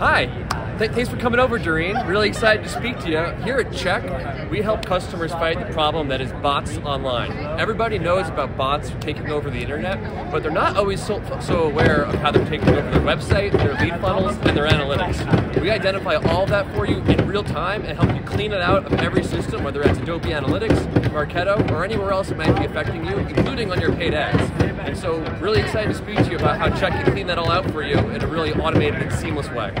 Hi. Th- thanks for coming over, Doreen. Really excited to speak to you. Here at Cheq, we help customers fight the problem that is bots online. Everybody knows about bots taking over the internet, but they're not always so, so aware of how they're taking over their website, their lead funnels, and their analytics. We identify all that for you in real time and help you clean it out of every system, whether that's Adobe Analytics, Marketo, or anywhere else it might be affecting you, including on your paid ads. And so, really excited to speak to you about how Cheq can clean that all out for you in a really automated and seamless way.